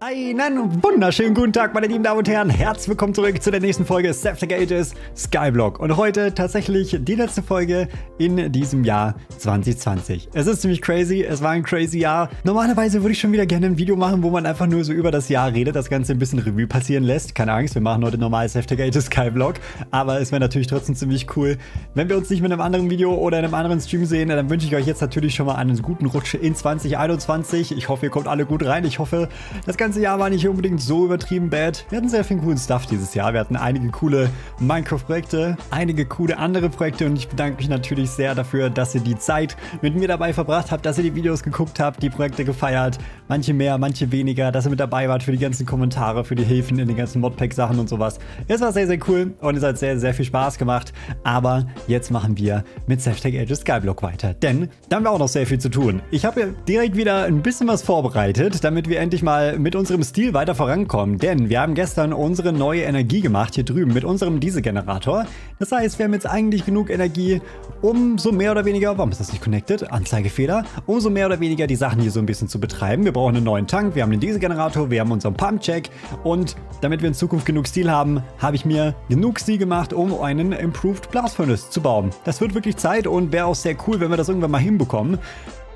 Einen wunderschönen guten Tag, meine lieben Damen und Herren. Herzlich willkommen zurück zu der nächsten Folge Septic Ages Skyblock. Und heute tatsächlich die letzte Folge in diesem Jahr 2020. Es ist ziemlich crazy, es war ein crazy Jahr. Normalerweise würde ich schon wieder gerne ein Video machen, wo man einfach nur so über das Jahr redet, das Ganze ein bisschen Revue passieren lässt. Keine Angst, wir machen heute normal Septic Ages Skyblock. Aber es wäre natürlich trotzdem ziemlich cool, wenn wir uns nicht mit einem anderen Video oder in einem anderen Stream sehen. Dann wünsche ich euch jetzt natürlich schon mal einen guten Rutsch in 2021. Ich hoffe, ihr kommt alle gut rein. Ich hoffe, das Ganze ganze Jahr war nicht unbedingt so übertrieben bad. Wir hatten sehr viel coolen Stuff dieses Jahr. Wir hatten einige coole Minecraft-Projekte, einige coole andere Projekte und ich bedanke mich natürlich sehr dafür, dass ihr die Zeit mit mir dabei verbracht habt, dass ihr die Videos geguckt habt, die Projekte gefeiert. Manche mehr, manche weniger, dass ihr mit dabei wart für die ganzen Kommentare, für die Hilfen in den ganzen Modpack-Sachen und sowas. Es war sehr, sehr cool und es hat sehr, sehr viel Spaß gemacht. Aber jetzt machen wir mit Safetech Age Skyblock weiter, denn da haben wir auch noch sehr viel zu tun. Ich habe direkt wieder ein bisschen was vorbereitet, damit wir endlich mal mit unserem Stil weiter vorankommen, denn wir haben gestern unsere neue Energie gemacht hier drüben mit unserem Dieselgenerator. Das heißt, wir haben jetzt eigentlich genug Energie, um so mehr oder weniger, warum ist das nicht connected? Anzeigefehler, um so mehr oder weniger die Sachen hier so ein bisschen zu betreiben. Wir brauchen einen neuen Tank, wir haben den Dieselgenerator, wir haben unseren Pumpcheck und damit wir in Zukunft genug Stil haben, habe ich mir genug Stil gemacht, um einen Improved Blast Furnace zu bauen. Das wird wirklich Zeit und wäre auch sehr cool, wenn wir das irgendwann mal hinbekommen.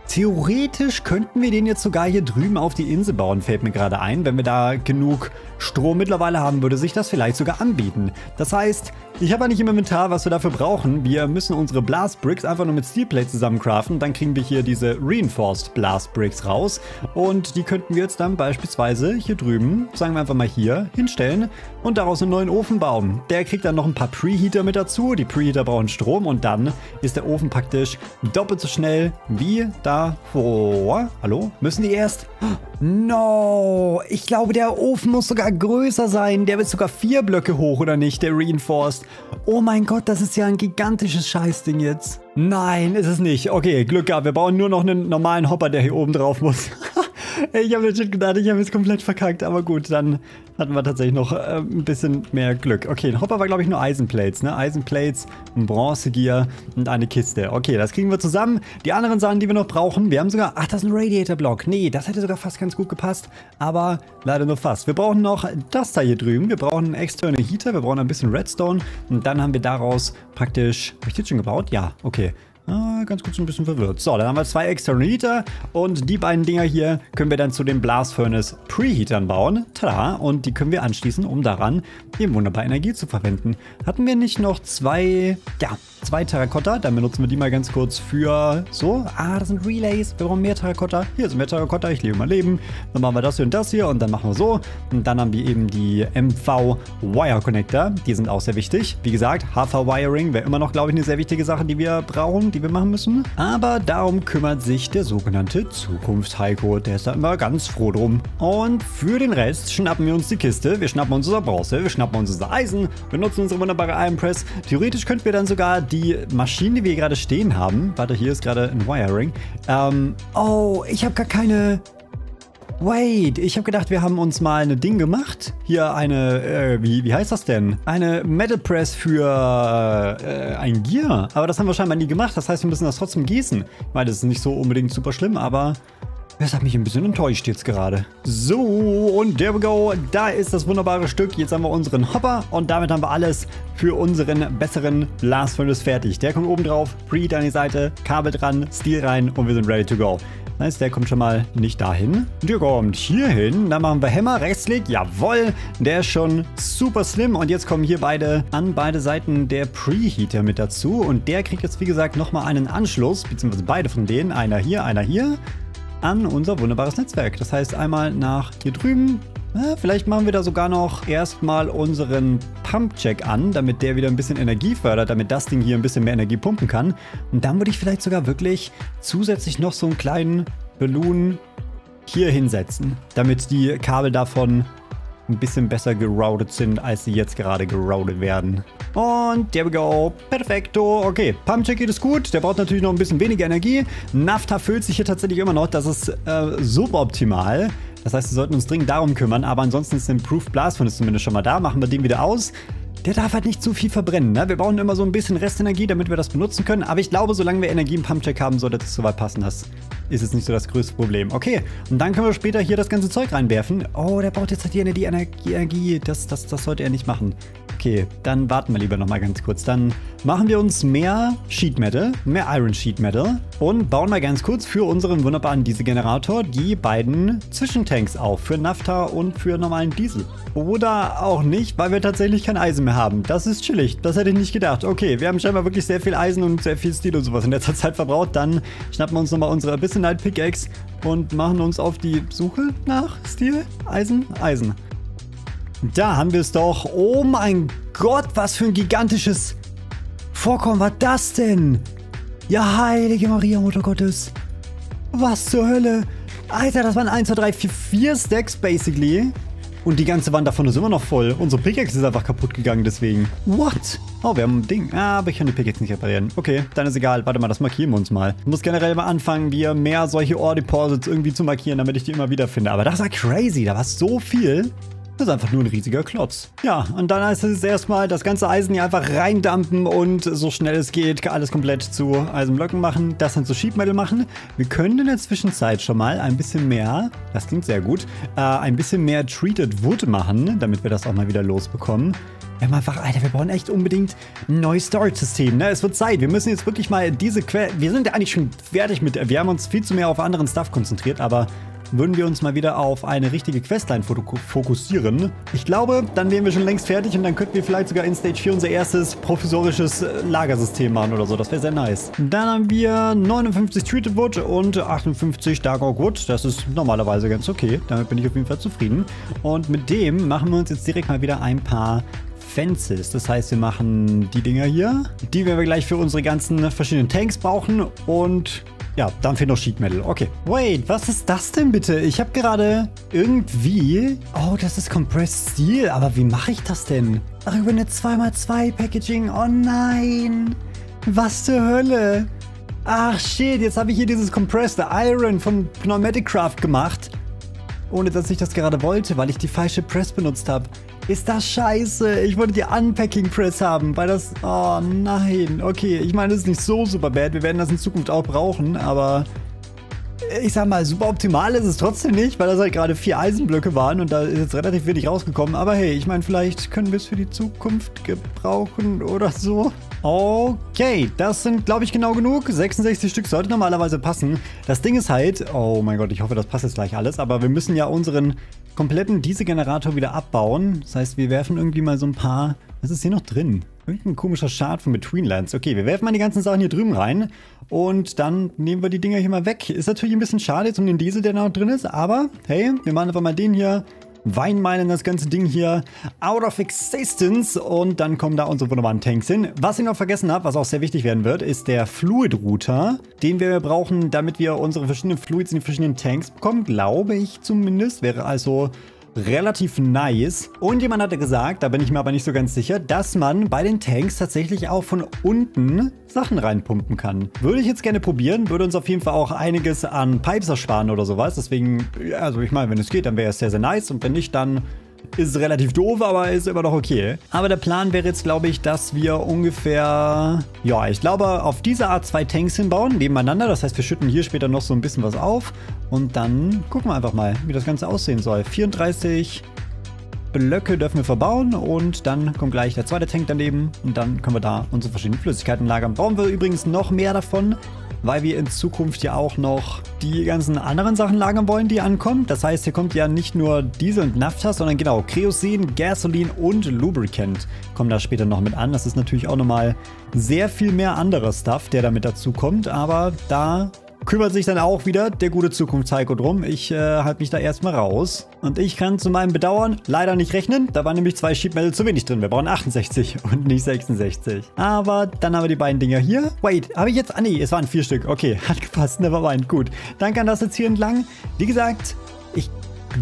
Theoretisch könnten wir den jetzt sogar hier drüben auf die Insel bauen, fällt mir gerade ein. Wenn wir da genug Strom mittlerweile haben, würde sich das vielleicht sogar anbieten. Das heißt, ich habe nicht im Inventar, was wir dafür brauchen. Wir müssen unsere Blast Bricks einfach nur mit Steelplate zusammencraften. Dann kriegen wir hier diese Reinforced Blast Bricks raus. Und die könnten wir jetzt dann beispielsweise hier drüben, sagen wir einfach mal hier, hinstellen und daraus einen neuen Ofen bauen. Der kriegt dann noch ein paar Preheater mit dazu. Die Preheater brauchen Strom und dann ist der Ofen praktisch doppelt so schnell wie davor. Hallo? Müssen die erst? No! Ich glaube, der Ofen muss sogar größer sein. Der wird sogar vier Blöcke hoch, oder nicht? Der Reinforced. Oh mein Gott, das ist ja ein gigantisches Scheißding jetzt. Nein, ist es nicht. Okay, Glück gehabt. Wir bauen nur noch einen normalen Hopper, der hier oben drauf muss. Ich habe legit gedacht, ich habe es komplett verkackt. Aber gut, dann hatten wir tatsächlich noch äh, ein bisschen mehr Glück. Okay, ein Hopper war, glaube ich, nur Eisenplates, ne? Eisenplates, ein Bronzegear und eine Kiste. Okay, das kriegen wir zusammen. Die anderen Sachen, die wir noch brauchen, wir haben sogar... Ach, das ist ein Radiator-Block. Nee, das hätte sogar fast ganz gut gepasst. Aber leider nur fast. Wir brauchen noch das da hier drüben. Wir brauchen einen externen Heater. Wir brauchen ein bisschen Redstone. Und dann haben wir daraus praktisch... Habe ich das schon gebaut? Ja, okay. Ah, ganz kurz ein bisschen verwirrt. So, dann haben wir zwei externe Heater und die beiden Dinger hier können wir dann zu den Blast Furnace Preheatern bauen. Tada! Und die können wir anschließen, um daran eben wunderbar Energie zu verwenden. Hatten wir nicht noch zwei, ja, zwei Terrakotta? Dann benutzen wir die mal ganz kurz für so. Ah, das sind Relays. Wir brauchen mehr Terrakotta. Hier sind mehr Terrakotta. Ich lebe mal Leben. Dann machen wir das hier und das hier und dann machen wir so. Und dann haben wir eben die MV Wire Connector. Die sind auch sehr wichtig. Wie gesagt, HV Wiring wäre immer noch, glaube ich, eine sehr wichtige Sache, die wir brauchen die wir machen müssen. Aber darum kümmert sich der sogenannte Zukunfts-Heiko. Der ist da immer ganz froh drum. Und für den Rest schnappen wir uns die Kiste, wir schnappen uns unser Bronze, wir schnappen uns unser Eisen, wir nutzen unsere wunderbare Iron Press. Theoretisch könnten wir dann sogar die Maschine, die wir gerade stehen haben, warte, hier ist gerade ein Wiring. Ähm, oh, ich habe gar keine Wait, ich habe gedacht, wir haben uns mal eine Ding gemacht. Hier eine, äh, wie, wie heißt das denn? Eine Metal Press für äh, ein Gear. Aber das haben wir scheinbar nie gemacht. Das heißt, wir müssen das trotzdem gießen. Ich meine, das ist nicht so unbedingt super schlimm, aber das hat mich ein bisschen enttäuscht jetzt gerade. So, und there we go. Da ist das wunderbare Stück. Jetzt haben wir unseren Hopper und damit haben wir alles für unseren besseren Blast Furnace fertig. Der kommt oben drauf, Preheat an die Seite, Kabel dran, Steel rein und wir sind ready to go. Nice, der kommt schon mal nicht dahin. Der kommt hier hin. Dann machen wir Hämmer, Rechtsklick. Jawoll. Der ist schon super slim. Und jetzt kommen hier beide an beide Seiten der Preheater mit dazu. Und der kriegt jetzt, wie gesagt, nochmal einen Anschluss, beziehungsweise beide von denen. Einer hier, einer hier an unser wunderbares Netzwerk. Das heißt einmal nach hier drüben. Ja, vielleicht machen wir da sogar noch erstmal unseren Pump-Check an, damit der wieder ein bisschen Energie fördert, damit das Ding hier ein bisschen mehr Energie pumpen kann. Und dann würde ich vielleicht sogar wirklich zusätzlich noch so einen kleinen Balloon hier hinsetzen, damit die Kabel davon ein bisschen besser geroutet sind, als sie jetzt gerade geroutet werden. Und there we go. Perfekto. Okay, Pumpcheck geht es gut. Der braucht natürlich noch ein bisschen weniger Energie. Nafta füllt sich hier tatsächlich immer noch. Das ist äh, suboptimal. Das heißt, wir sollten uns dringend darum kümmern. Aber ansonsten ist der Improved Blast von uns zumindest schon mal da. Machen wir den wieder aus. Der darf halt nicht zu viel verbrennen. Ne? Wir brauchen immer so ein bisschen Restenergie, damit wir das benutzen können. Aber ich glaube, solange wir Energie im Pumpcheck haben, sollte das soweit passen. Das ist es nicht so das größte Problem. Okay, und dann können wir später hier das ganze Zeug reinwerfen. Oh, der baut jetzt halt die Energie. Das, das, das sollte er nicht machen. Okay, dann warten wir lieber noch mal ganz kurz. Dann machen wir uns mehr Sheet Metal, mehr Iron Sheet Metal und bauen mal ganz kurz für unseren wunderbaren Dieselgenerator die beiden Zwischentanks auf. Für Nafta und für normalen Diesel. Oder auch nicht, weil wir tatsächlich kein Eisen mehr haben. Das ist chillig. Das hätte ich nicht gedacht. Okay, wir haben scheinbar wirklich sehr viel Eisen und sehr viel Stil und sowas in letzter Zeit verbraucht. Dann schnappen wir uns nochmal unsere Abyssinite Pickaxe und machen uns auf die Suche nach Stil, Eisen, Eisen. Da haben wir es doch. Oh mein Gott, was für ein gigantisches Vorkommen war das denn? Ja, heilige Maria, Mutter Gottes. Was zur Hölle? Alter, das waren 1, 2, 3, 4, 4 Stacks basically. Und die ganze Wand davon ist immer noch voll. Unsere Pickaxe ist einfach kaputt gegangen deswegen. What? Oh, wir haben ein Ding. Ah, aber ich kann die Pickaxe nicht reparieren. Okay, dann ist egal. Warte mal, das markieren wir uns mal. Ich muss generell mal anfangen, wir mehr solche Ore-Deposits irgendwie zu markieren, damit ich die immer wieder finde. Aber das war crazy. Da war so viel. Das ist einfach nur ein riesiger Klotz. Ja, und dann heißt es erstmal das ganze Eisen hier einfach reindampen und so schnell es geht alles komplett zu Eisenblöcken machen. Das dann zu Sheet machen. Wir können in der Zwischenzeit schon mal ein bisschen mehr, das klingt sehr gut, äh, ein bisschen mehr Treated Wood machen, damit wir das auch mal wieder losbekommen. Wir haben einfach, Alter, wir brauchen echt unbedingt ein neues Storage-System, ne? Es wird Zeit. Wir müssen jetzt wirklich mal diese Quelle... Wir sind ja eigentlich schon fertig mit... Wir haben uns viel zu mehr auf anderen Stuff konzentriert, aber würden wir uns mal wieder auf eine richtige Questline fokussieren. Ich glaube, dann wären wir schon längst fertig und dann könnten wir vielleicht sogar in Stage 4 unser erstes provisorisches äh, Lagersystem machen oder so. Das wäre sehr nice. Dann haben wir 59 Treated Wood und 58 Dark Oak Wood. Das ist normalerweise ganz okay. Damit bin ich auf jeden Fall zufrieden. Und mit dem machen wir uns jetzt direkt mal wieder ein paar Fences. Das heißt, wir machen die Dinger hier. Die werden wir gleich für unsere ganzen verschiedenen Tanks brauchen. Und ja, dann fehlt noch Sheet Metal. Okay. Wait, was ist das denn bitte? Ich habe gerade irgendwie... Oh, das ist Compressed Steel. Aber wie mache ich das denn? Ach, über eine 2x2 Packaging. Oh nein. Was zur Hölle? Ach shit, jetzt habe ich hier dieses Compressed Iron von Pneumatic Craft gemacht. Ohne dass ich das gerade wollte, weil ich die falsche Press benutzt habe. Ist das scheiße? Ich wollte die Unpacking Press haben, weil das... Oh nein. Okay, ich meine, das ist nicht so super bad. Wir werden das in Zukunft auch brauchen, aber... Ich sag mal, super optimal ist es trotzdem nicht, weil das halt gerade vier Eisenblöcke waren und da ist jetzt relativ wenig rausgekommen. Aber hey, ich meine, vielleicht können wir es für die Zukunft gebrauchen oder so. Okay, das sind, glaube ich, genau genug. 66 Stück sollte normalerweise passen. Das Ding ist halt, oh mein Gott, ich hoffe, das passt jetzt gleich alles, aber wir müssen ja unseren kompletten Dieselgenerator wieder abbauen. Das heißt, wir werfen irgendwie mal so ein paar... Was ist hier noch drin? Irgendein komischer Chart von Betweenlands. Okay, wir werfen mal die ganzen Sachen hier drüben rein. Und dann nehmen wir die Dinger hier mal weg. Ist natürlich ein bisschen schade jetzt um den Diesel, der da noch drin ist. Aber, hey, wir machen einfach mal den hier Weinmeinen das ganze Ding hier out of existence und dann kommen da unsere wunderbaren Tanks hin. Was ich noch vergessen habe, was auch sehr wichtig werden wird, ist der Fluid Router, den wir brauchen, damit wir unsere verschiedenen Fluids in die verschiedenen Tanks bekommen, glaube ich zumindest. Wäre also relativ nice. Und jemand hatte gesagt, da bin ich mir aber nicht so ganz sicher, dass man bei den Tanks tatsächlich auch von unten Sachen reinpumpen kann. Würde ich jetzt gerne probieren, würde uns auf jeden Fall auch einiges an Pipes ersparen oder sowas. Deswegen, also ich meine, wenn es geht, dann wäre es sehr, sehr nice. Und wenn nicht, dann ist relativ doof, aber ist immer noch okay. Aber der Plan wäre jetzt, glaube ich, dass wir ungefähr, ja, ich glaube, auf diese Art zwei Tanks hinbauen, nebeneinander. Das heißt, wir schütten hier später noch so ein bisschen was auf. Und dann gucken wir einfach mal, wie das Ganze aussehen soll. 34 Blöcke dürfen wir verbauen und dann kommt gleich der zweite Tank daneben und dann können wir da unsere verschiedenen Flüssigkeiten lagern. Brauchen wir übrigens noch mehr davon, weil wir in Zukunft ja auch noch die ganzen anderen Sachen lagern wollen, die ankommen. Das heißt, hier kommt ja nicht nur Diesel und Naphtha, sondern genau Kreosin, Gasolin und Lubricant kommen da später noch mit an. Das ist natürlich auch nochmal sehr viel mehr anderer Stuff, der damit dazu kommt, aber da kümmert sich dann auch wieder der gute Zukunftsheiko drum. Ich äh, halte mich da erstmal raus. Und ich kann zu meinem Bedauern leider nicht rechnen. Da waren nämlich zwei Sheet Metal zu wenig drin. Wir brauchen 68 und nicht 66. Aber dann haben wir die beiden Dinger hier. Wait, habe ich jetzt... Ah nee, es waren vier Stück. Okay, hat gepasst. Nevermind. Gut. Dann kann das jetzt hier entlang. Wie gesagt,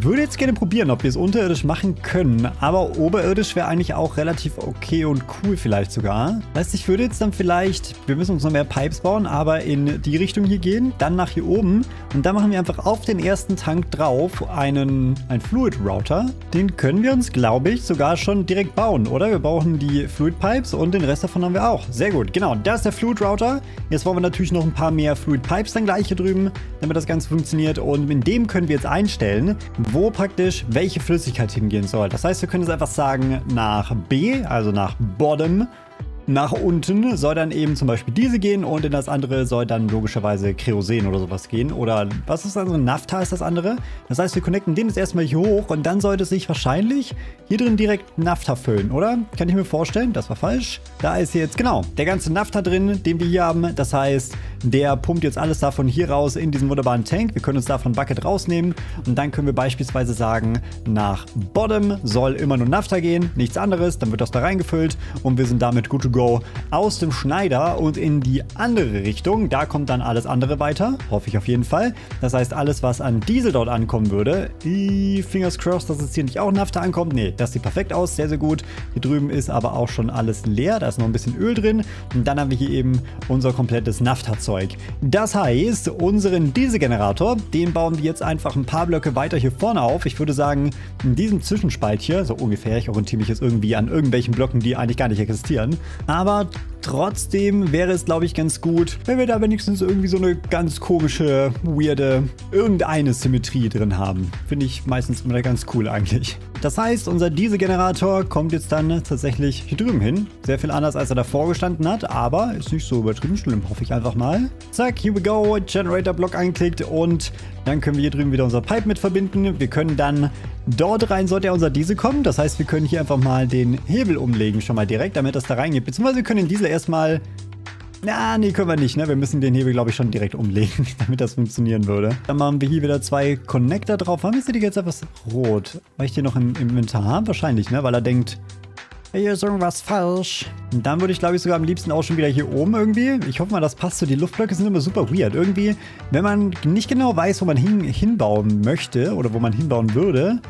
würde jetzt gerne probieren, ob wir es unterirdisch machen können. Aber oberirdisch wäre eigentlich auch relativ okay und cool vielleicht sogar. Das heißt, ich würde jetzt dann vielleicht, wir müssen uns noch mehr Pipes bauen, aber in die Richtung hier gehen, dann nach hier oben. Und dann machen wir einfach auf den ersten Tank drauf einen, einen Fluid Router. Den können wir uns, glaube ich, sogar schon direkt bauen, oder? Wir brauchen die Fluid Pipes und den Rest davon haben wir auch. Sehr gut, genau. Da ist der Fluid Router. Jetzt wollen wir natürlich noch ein paar mehr Fluid Pipes dann gleich hier drüben, damit das Ganze funktioniert. Und in dem können wir jetzt einstellen, wo praktisch welche Flüssigkeit hingehen soll. Das heißt, wir können jetzt einfach sagen nach B, also nach Bottom, nach unten soll dann eben zum Beispiel diese gehen und in das andere soll dann logischerweise Kreosen oder sowas gehen. Oder was ist das andere? Nafta ist das andere. Das heißt, wir connecten den jetzt erstmal hier hoch und dann sollte sich wahrscheinlich hier drin direkt Nafta füllen, oder? Kann ich mir vorstellen? Das war falsch. Da ist jetzt, genau, der ganze Nafta drin, den wir hier haben. Das heißt, der pumpt jetzt alles davon hier raus in diesen wunderbaren Tank. Wir können uns davon Bucket rausnehmen und dann können wir beispielsweise sagen, nach Bottom soll immer nur Nafta gehen, nichts anderes. Dann wird das da reingefüllt und wir sind damit gut to go aus dem Schneider und in die andere Richtung. Da kommt dann alles andere weiter, hoffe ich auf jeden Fall. Das heißt, alles, was an Diesel dort ankommen würde, Fingers crossed, dass es hier nicht auch Nafta ankommt. Nee, das sieht perfekt aus, sehr, sehr gut. Hier drüben ist aber auch schon alles leer, da ist noch ein bisschen Öl drin. Und dann haben wir hier eben unser komplettes Nafta-Zeug. Das heißt, unseren Dieselgenerator, den bauen wir jetzt einfach ein paar Blöcke weiter hier vorne auf. Ich würde sagen, in diesem Zwischenspalt hier, so ungefähr, ich orientiere mich jetzt irgendwie an irgendwelchen Blöcken, die eigentlich gar nicht existieren. Aber trotzdem wäre es, glaube ich, ganz gut, wenn wir da wenigstens irgendwie so eine ganz komische, weirde, irgendeine Symmetrie drin haben. Finde ich meistens immer ganz cool eigentlich. Das heißt, unser Dieselgenerator kommt jetzt dann tatsächlich hier drüben hin. Sehr viel anders, als er davor gestanden hat, aber ist nicht so übertrieben schlimm, hoffe ich einfach mal. Zack, here we go, Generator-Block angeklickt und dann können wir hier drüben wieder unser Pipe mit verbinden. Wir können dann dort rein, sollte ja unser Diesel kommen. Das heißt, wir können hier einfach mal den Hebel umlegen, schon mal direkt, damit das da reingeht. Beziehungsweise wir können den Diesel erstmal na, nee, können wir nicht, ne? Wir müssen den Hebel, glaube ich, schon direkt umlegen, damit das funktionieren würde. Dann machen wir hier wieder zwei Connector drauf. Warum ist die jetzt etwas rot? Weil ich die noch im Inventar habe? Wahrscheinlich, ne? Weil er denkt, hier ist irgendwas falsch. Und dann würde ich, glaube ich, sogar am liebsten auch schon wieder hier oben irgendwie. Ich hoffe mal, das passt so. Die Luftblöcke sind immer super weird. Irgendwie, wenn man nicht genau weiß, wo man hin, hinbauen möchte oder wo man hinbauen würde,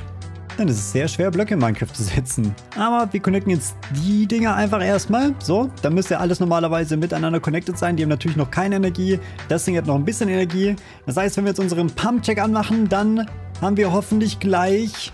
dann ist es sehr schwer, Blöcke in Minecraft zu setzen. Aber wir connecten jetzt die Dinger einfach erstmal. So, dann müsste alles normalerweise miteinander connected sein. Die haben natürlich noch keine Energie. Das Ding hat noch ein bisschen Energie. Das heißt, wenn wir jetzt unseren Pump-Check anmachen, dann haben wir hoffentlich gleich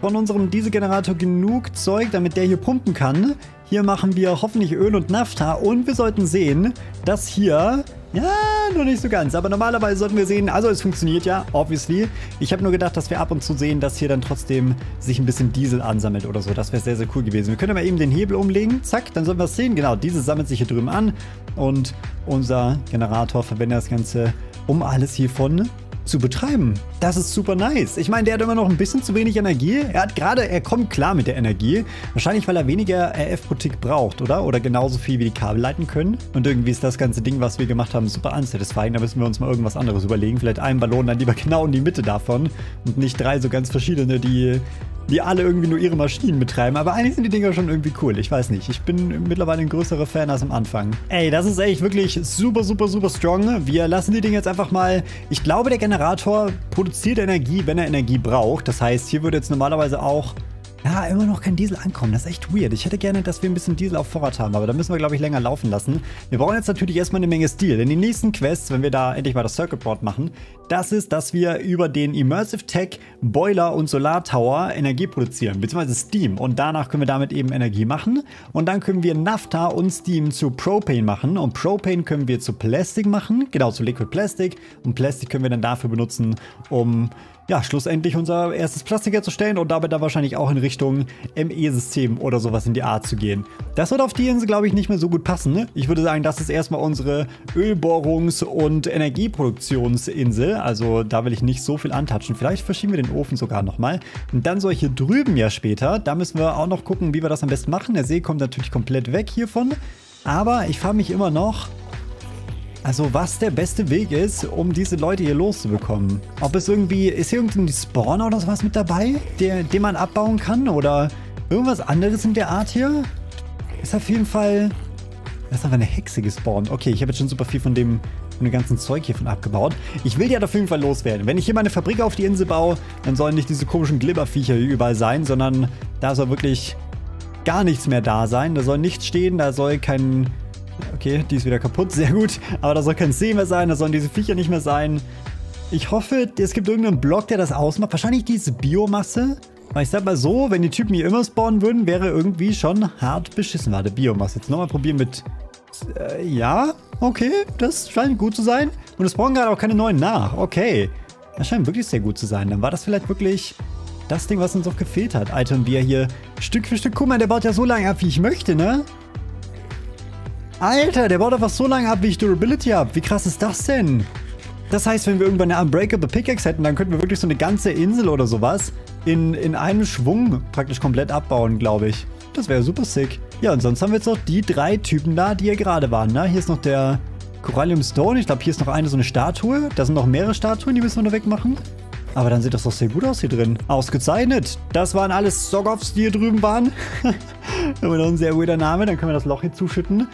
von unserem Dieselgenerator genug Zeug, damit der hier pumpen kann. Hier machen wir hoffentlich Öl und Nafta und wir sollten sehen, dass hier ja, noch nicht so ganz. Aber normalerweise sollten wir sehen, also es funktioniert ja, obviously. Ich habe nur gedacht, dass wir ab und zu sehen, dass hier dann trotzdem sich ein bisschen Diesel ansammelt oder so. Das wäre sehr, sehr cool gewesen. Wir können aber eben den Hebel umlegen. Zack, dann sollten wir es sehen. Genau, Diesel sammelt sich hier drüben an. Und unser Generator verwendet das Ganze, um alles hiervon zu betreiben. Das ist super nice. Ich meine, der hat immer noch ein bisschen zu wenig Energie. Er hat gerade, er kommt klar mit der Energie. Wahrscheinlich, weil er weniger RF pro Tick braucht, oder? Oder genauso viel wie die Kabel leiten können. Und irgendwie ist das ganze Ding, was wir gemacht haben, super unsatisfying. Da müssen wir uns mal irgendwas anderes überlegen. Vielleicht einen Ballon dann lieber genau in die Mitte davon. Und nicht drei so ganz verschiedene, die die alle irgendwie nur ihre Maschinen betreiben. Aber eigentlich sind die Dinger schon irgendwie cool. Ich weiß nicht. Ich bin mittlerweile ein größerer Fan als am Anfang. Ey, das ist echt wirklich super, super, super strong. Wir lassen die Dinger jetzt einfach mal. Ich glaube, der Generator produziert Energie, wenn er Energie braucht. Das heißt, hier würde jetzt normalerweise auch ja, immer noch kein Diesel ankommen. Das ist echt weird. Ich hätte gerne, dass wir ein bisschen Diesel auf Vorrat haben, aber da müssen wir, glaube ich, länger laufen lassen. Wir brauchen jetzt natürlich erstmal eine Menge Steel. Denn die nächsten Quests, wenn wir da endlich mal das Circuit Board machen, das ist, dass wir über den Immersive Tech Boiler und Solar Tower Energie produzieren, beziehungsweise Steam. Und danach können wir damit eben Energie machen. Und dann können wir Naphtha und Steam zu Propane machen. Und Propane können wir zu Plastik machen, genau zu Liquid Plastic. Und Plastik können wir dann dafür benutzen, um ja, schlussendlich unser erstes Plastik herzustellen und damit dann wahrscheinlich auch in Richtung ME-System oder sowas in die Art zu gehen. Das wird auf die Insel, glaube ich, nicht mehr so gut passen. Ne? Ich würde sagen, das ist erstmal unsere Ölbohrungs- und Energieproduktionsinsel. Also da will ich nicht so viel antatschen. Vielleicht verschieben wir den Ofen sogar nochmal. Und dann solche drüben ja später. Da müssen wir auch noch gucken, wie wir das am besten machen. Der See kommt natürlich komplett weg hiervon. Aber ich frage mich immer noch, also was der beste Weg ist, um diese Leute hier loszubekommen. Ob es irgendwie, ist hier irgendwie Spawner oder sowas mit dabei, der, den man abbauen kann? Oder irgendwas anderes in der Art hier? Ist auf jeden Fall... Das ist einfach eine Hexe gespawnt. Okay, ich habe jetzt schon super viel von dem und den ganzen Zeug hiervon abgebaut. Ich will die halt auf jeden Fall loswerden. Wenn ich hier meine Fabrik auf die Insel baue, dann sollen nicht diese komischen Glibberviecher hier überall sein, sondern da soll wirklich gar nichts mehr da sein. Da soll nichts stehen, da soll kein... Okay, die ist wieder kaputt, sehr gut. Aber da soll kein See mehr sein, da sollen diese Viecher nicht mehr sein. Ich hoffe, es gibt irgendeinen Block, der das ausmacht. Wahrscheinlich diese Biomasse. Weil ich sag mal so, wenn die Typen hier immer spawnen würden, wäre irgendwie schon hart beschissen. Warte, Biomasse. Jetzt nochmal probieren mit... Äh, ja, okay, das scheint gut zu sein. Und es brauchen gerade auch keine neuen nach. Okay, das scheint wirklich sehr gut zu sein. Dann war das vielleicht wirklich das Ding, was uns auch gefehlt hat. Alter, und wie er hier Stück für Stück... Guck mal, der baut ja so lange ab, wie ich möchte, ne? Alter, der baut einfach so lange ab, wie ich Durability habe. Wie krass ist das denn? Das heißt, wenn wir irgendwann eine Unbreakable Pickaxe hätten, dann könnten wir wirklich so eine ganze Insel oder sowas in, in einem Schwung praktisch komplett abbauen, glaube ich. Das wäre super sick. Ja, und sonst haben wir jetzt noch die drei Typen da, die hier gerade waren, ne? Hier ist noch der Corallium Stone. Ich glaube, hier ist noch eine so eine Statue. Da sind noch mehrere Statuen, die müssen wir noch wegmachen. Aber dann sieht das doch sehr gut aus hier drin. Ausgezeichnet. Das waren alles Sogoffs, die hier drüben waren. Immer noch ein sehr guter Name. Dann können wir das Loch hier zuschütten.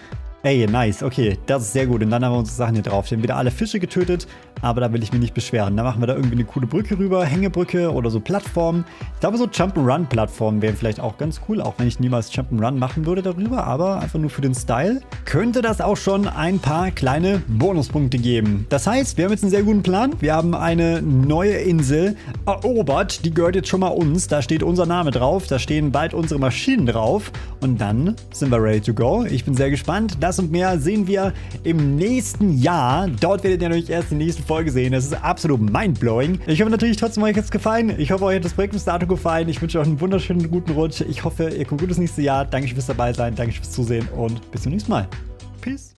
Ey, nice. Okay, das ist sehr gut. Und dann haben wir unsere Sachen hier drauf. Wir haben wieder alle Fische getötet, aber da will ich mich nicht beschweren. Dann machen wir da irgendwie eine coole Brücke rüber, Hängebrücke oder so Plattformen. Ich glaube, so Jump'n'Run-Plattformen wären vielleicht auch ganz cool, auch wenn ich niemals Jump'n'Run machen würde darüber, aber einfach nur für den Style. Könnte das auch schon ein paar kleine Bonuspunkte geben. Das heißt, wir haben jetzt einen sehr guten Plan. Wir haben eine neue Insel erobert. Die gehört jetzt schon mal uns. Da steht unser Name drauf. Da stehen bald unsere Maschinen drauf. Und dann sind wir ready to go. Ich bin sehr gespannt. Das das und mehr sehen wir im nächsten Jahr. Dort werdet ihr natürlich erst die nächste Folge sehen. Das ist absolut mindblowing. Ich hoffe natürlich trotzdem, euch hat es gefallen. Ich hoffe, euch hat das Projekt bis dato gefallen. Ich wünsche euch einen wunderschönen guten Rutsch. Ich hoffe, ihr kommt gut ins nächste Jahr. Danke fürs dabei sein. Danke fürs Zusehen und bis zum nächsten Mal. Peace.